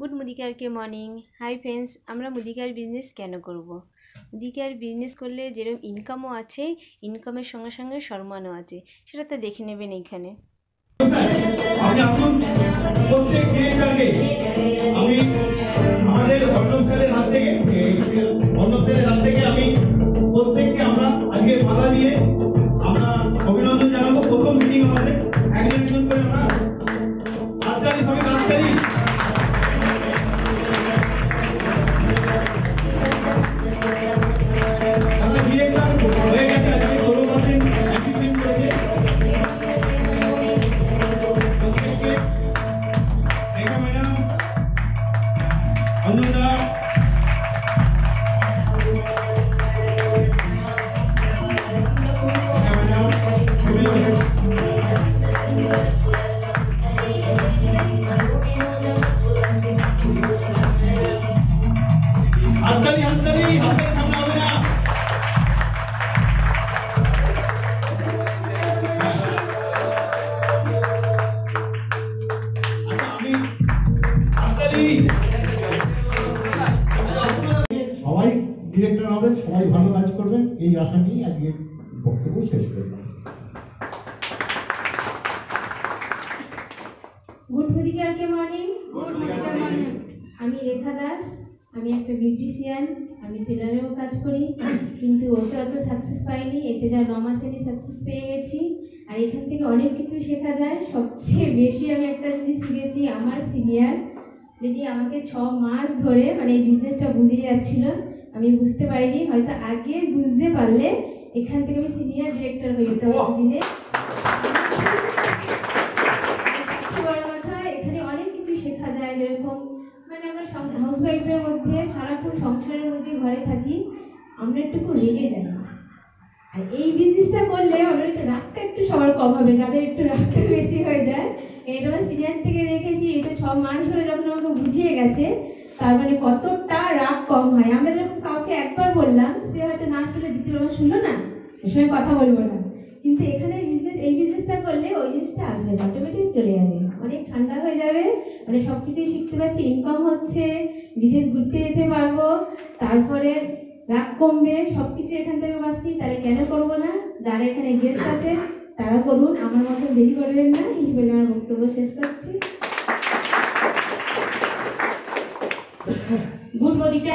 Good মুদিকারকে morning hi friends আমরা মুদিকার business কেন করব। মুদিকার বিজনেস করলে যেরকম ইনকামও আছে ইনকামের সঙ্গে সঙ্গে সম্মানও আছে। সেটা তো দেখে নেবেন এইখানে আমি হাততালি হাততালি হাততালি সামনে হবে না সবাই ডিরেক্টর হবেন সবাই ভালো কাজ করবেন এই আশা নিয়ে আজকে বক্তব্য শেষ করলাম। গুড মুদিকারকে মর্নিং আমি রেখা দাস। আমি একটা বিউটিশিয়ান আমি টেলারেও কাজ করি কিন্তু ওতে অত সাকসেস পাইনি এতে যা ন মাসে আমি সাকসেস পেয়ে গেছি। আর এখান থেকে অনেক কিছু শেখা যায়। সবচেয়ে বেশি আমি একটা জিনিস শিখেছি আমার সিনিয়র যেটি আমাকে ছ মাস ধরে মানে এই বিজনেসটা বুঝিয়ে যাচ্ছিল আমি বুঝতে পারিনি। হয়তো আগে বুঝতে পারলে এখান থেকে আমি সিনিয়র ডিরেক্টর হয়ে যেতাম দিনে সবচেয়ে বড় কথা এখানে অনেক কিছু শেখা যায় যেরকম আমরা হাউস ওয়াইফের মধ্যে সারাক্ষণ সংসারের মধ্যে ঘরে থাকি, আমরা একটু রেগে যাই। আর এই বিজনেসটা করলে ওদের একটু রাগটা একটু সবার কম হবে, যাদের একটু রাগটা বেশি হয়ে যায়। এটা আমার সিনিয়র থেকে দেখেছি, এটা ছ মাস ধরে যখন আমাকে বুঝিয়ে গেছে, তার মানে কতটা রাগ কম হয়। আমরা যখন কাউকে একবার বললাম, সে হয়তো না শুনে দ্বিতীয়বার শুনলো না? ওর সঙ্গে কথা বলব না। কিন্তু এখানে বিজনেস এই বিজনেসটা করলে ওই জিনিসটা আসবে অটোমেটিক চলে যাবে অনেক ঠান্ডা হয়ে যাবে মানে সব কিছুই শিখতে পারছি। ইনকাম হচ্ছে, বিদেশ ঘুরতে যেতে পারব, তারপরে রাগ কমবে সব কিছু এখান থেকে পাচ্ছি, তাহলে কেন করব না? যারা এখানে গেস্ট আছে, তারা করুন। আমার মতো দেরি করবেন না, এই বলে আমার বক্তব্য শেষ করছি। গুড মদিকা